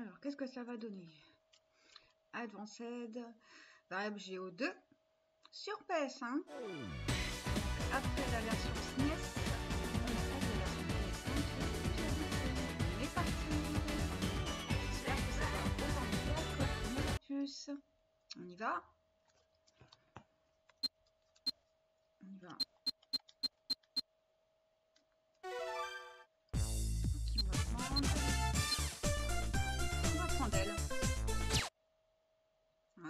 Alors, qu'est-ce que ça va donner Advanced, variable GO2 sur PS1. Hein. Après la version SNES, e e On y va. On y va.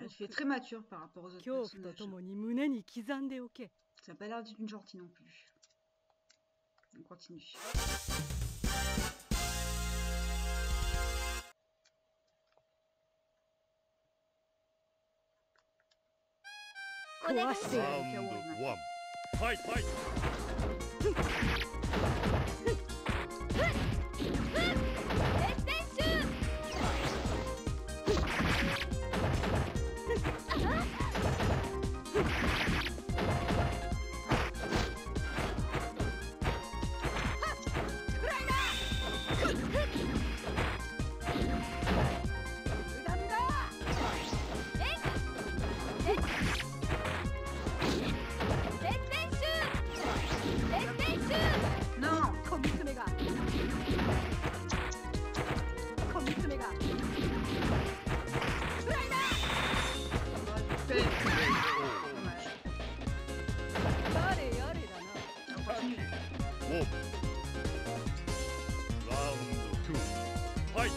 Elle fait très mature par rapport aux autres personnages. Ça n'a pas l'air d'une gentille non plus. On continue. Round one. Fight, fight.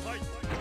はい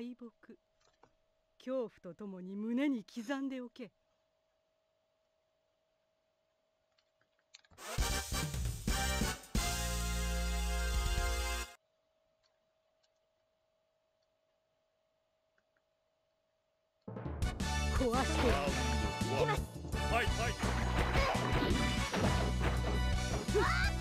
敗北恐怖とともに胸に刻んでおけ。壊してきますはいはい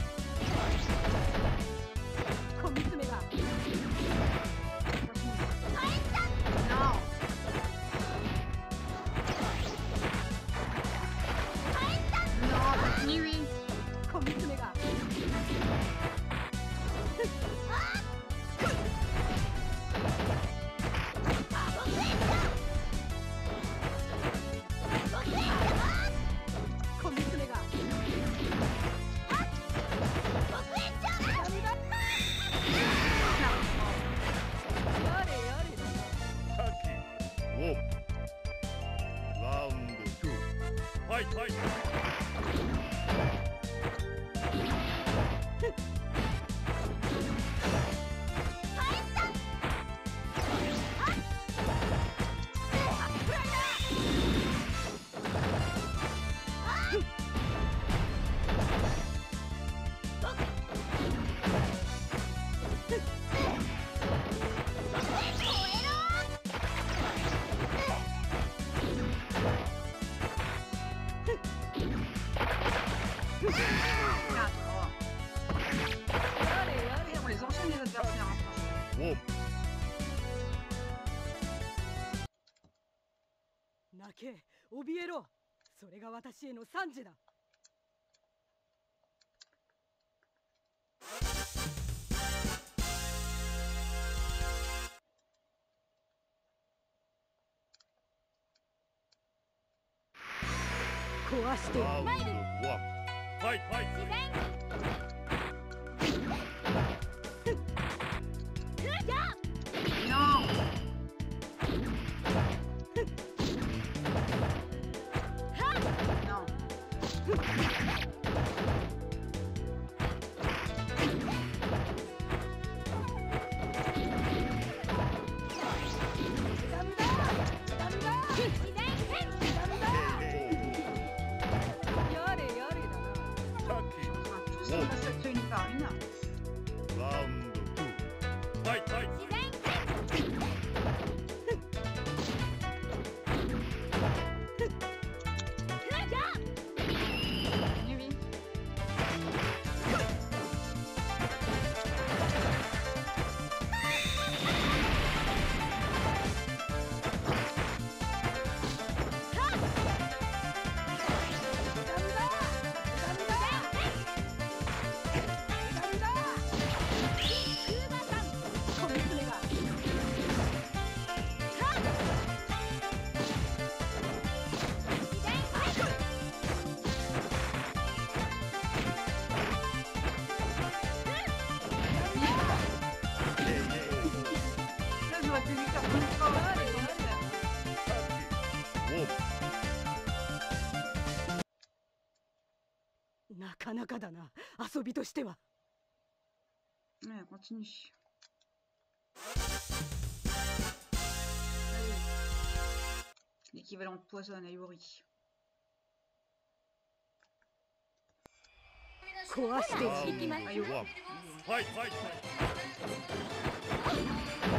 私への賛辞だ壊して参るはいはい最厉害的。なかだな遊びとしてはねえこっちにしよう「L'équivalent de poison à i v 壊していきます。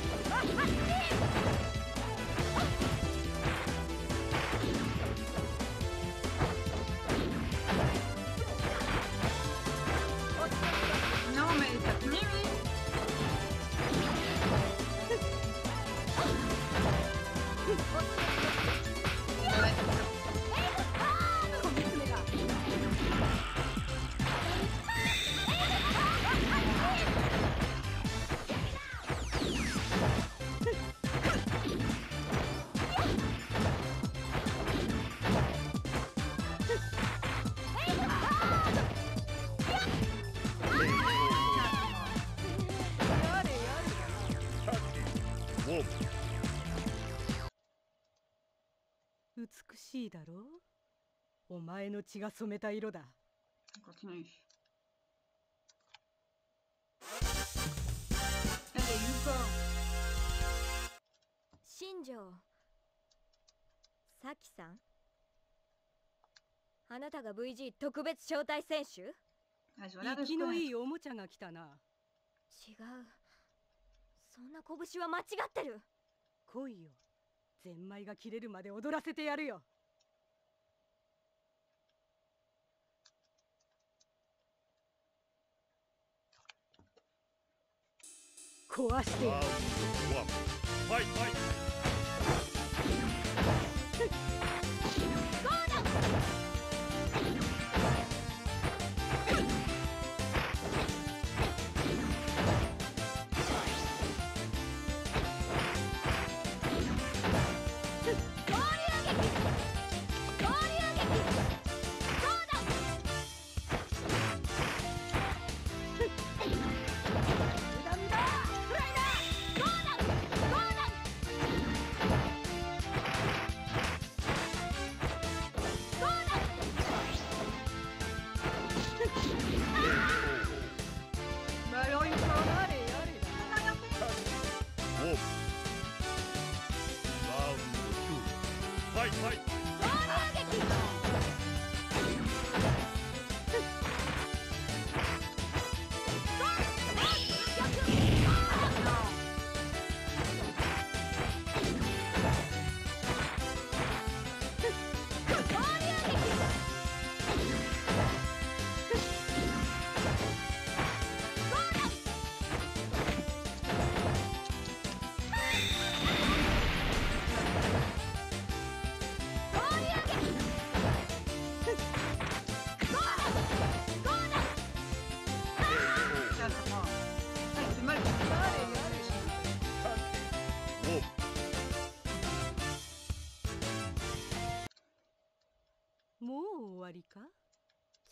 しいだろうお前の血が染めた色だ。Gott nicht. a n 新庄さきさんあなたが VG 特別招待選手生きのいいおもちゃが来たな違うそんな拳は間違ってる来いよゼンマイが切れるまで踊らせてやるよ壊してやる。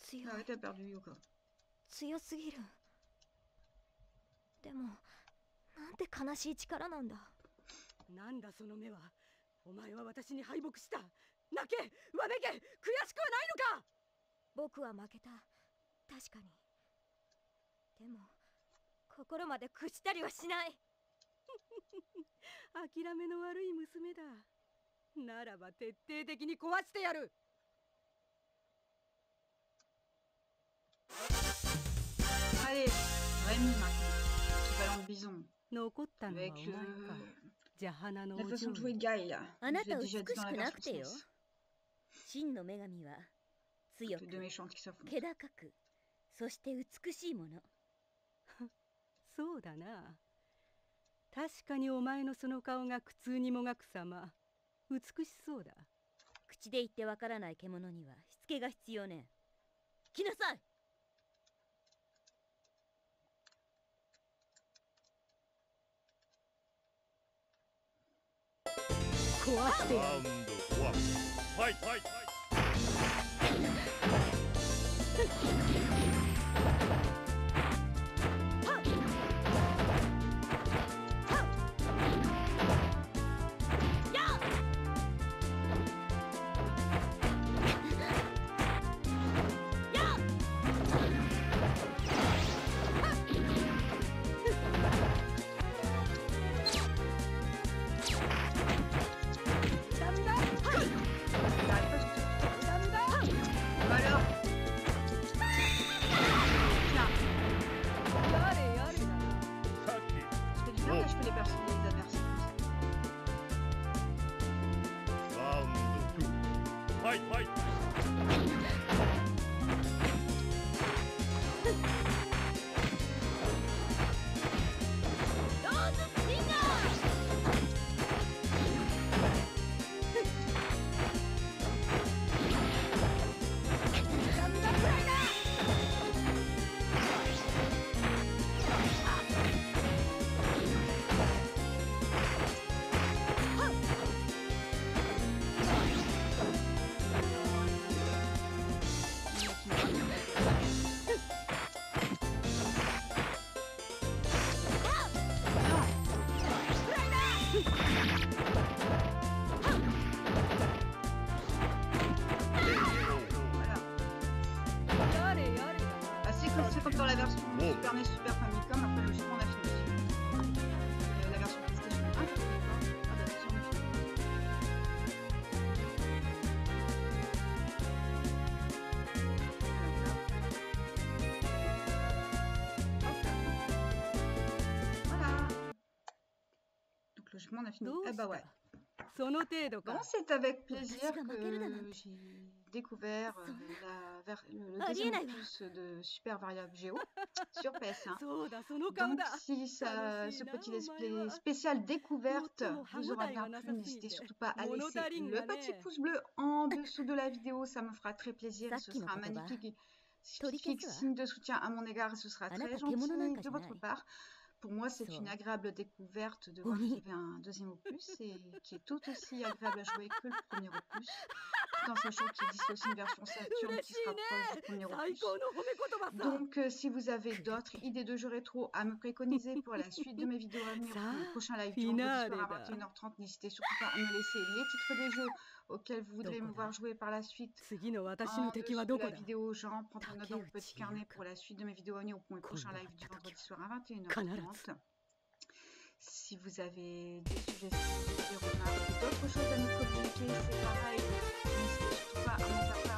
強い。強すぎる。でも、なんて悲しい力なんだ。なんだその目は。お前は私に敗北した。泣け、わめけ、悔しくはないのか僕は負けた。確かに。でも、心まで屈したりはしない。諦めの悪い娘だ。ならば徹底的に壊してやる Allez, Rémi maintenant, q u i v a n e bison. 残ったのはお前か。邪のお嬢。あなた美しくなくてよ。真の女神は強く、気高く、そして美しいもの。そうだな。確かにお前のその顔が苦痛にもがく様。美しそうだ。口で言ってわからない獣にはしつけが必要ね。来なさい壊してやるファイトはいはいはいフフフフ。on a fini. bah ouais. c'est avec bah, plaisir que j'ai découvert euh, le, le ah, deuxième opus de Super Variable Geo sur PS1. Donc, si ah, ce petit spécial découverte vous aura bien plu, n'hésitez surtout pas à laisser le petit pouce bleu en dessous de la vidéo, ça me fera très plaisir, ce sera magnifique. Signe de soutien à mon égard, ce sera très gentil de votre part pour moi, c'est une agréable découverte de voir qu'il y avait un deuxième opus et qui est tout aussi agréable à jouer que le premier opus, dans en sachant qu'il existe aussi une version Saturn qui sera proche du premier opus. Donc, euh, si vous avez d'autres idées de jeux rétro à me préconiser pour la suite de mes vidéos à venir, pour le prochain live du vendredi à 21h30, n'hésitez surtout pas à me laisser les titres des jeux auquel vous voudrez me voir jouer par la suite. En dessous de la vidéo, je prendre note dans petit carnet pour la suite de mes vidéos au pour mes prochains live du vendredi soir à 21h30. Si vous avez des suggestions, des remarques, d'autres choses à nous communiquer, c'est pareil. N'hésitez surtout pas à m'en parler.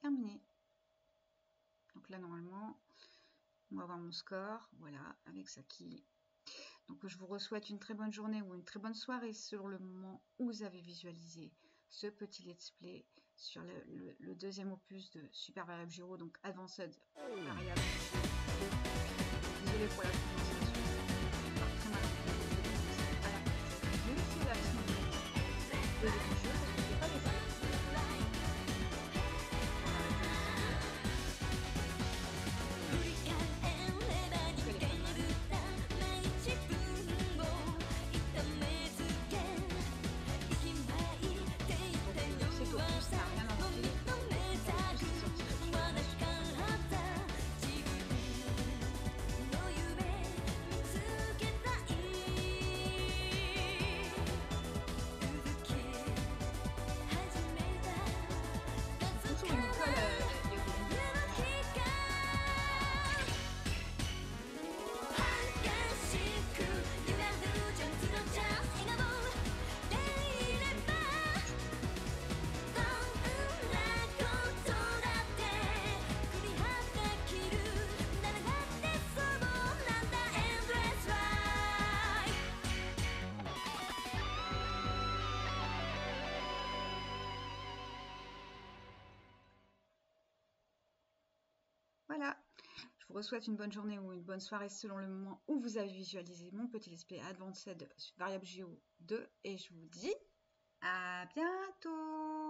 Terminé. Donc là, normalement, on va avoir mon score, voilà, avec sa qui. Donc je vous souhaite une très bonne journée ou une très bonne soirée sur le moment où vous avez visualisé ce petit let's play sur le, deuxième opus de Super Variable Giro, donc Advanced Variable. vous souhaite une bonne journée ou une bonne soirée selon le moment où vous avez visualisé mon petit display Advanced Variable Geo 2 et je vous dis à bientôt